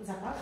zapach.